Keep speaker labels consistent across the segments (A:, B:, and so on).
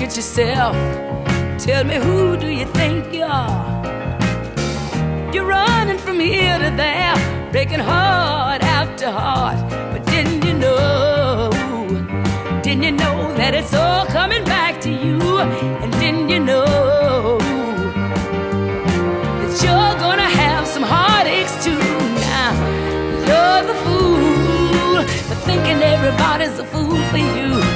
A: yourself. Tell me, who do you think you are? You're running from here to there, breaking heart after heart. But didn't you know? Didn't you know that it's all coming back to you? And didn't you know that you're gonna have some heartaches too? Now, you're the fool for thinking everybody's a fool for you.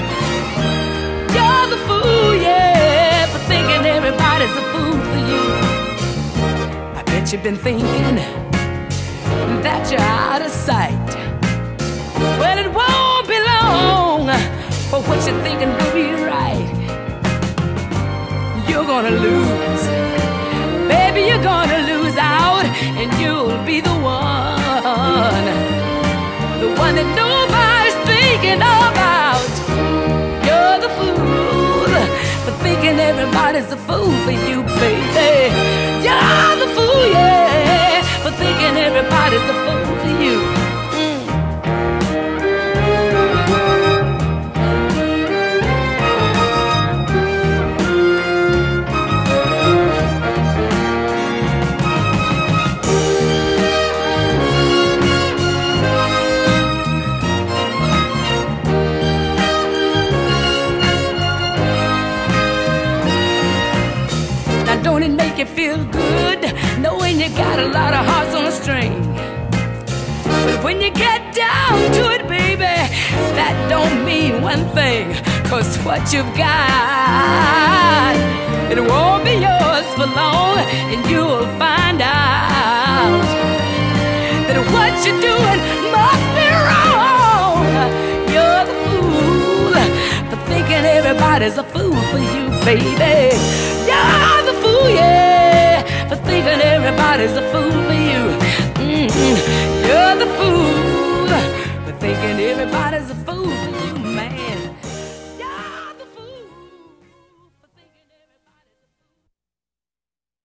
A: You've been thinking that you're out of sight. Well, it won't be long for what you're thinking will be right. You're gonna lose, baby, you're gonna lose out, and you'll be the one, the one that nobody's thinking about. You're the fool for thinking everybody's a fool for you, baby. Don't it make you feel good knowing you got a lot of hearts on a string? But when you get down to it, baby, that don't mean one thing. Cause what you've got, it won't be yours for long, and you'll find out that what you're doing must be wrong. You're the fool for thinking everybody's a fool for you, baby. Fool, yeah, for thinking everybody's a fool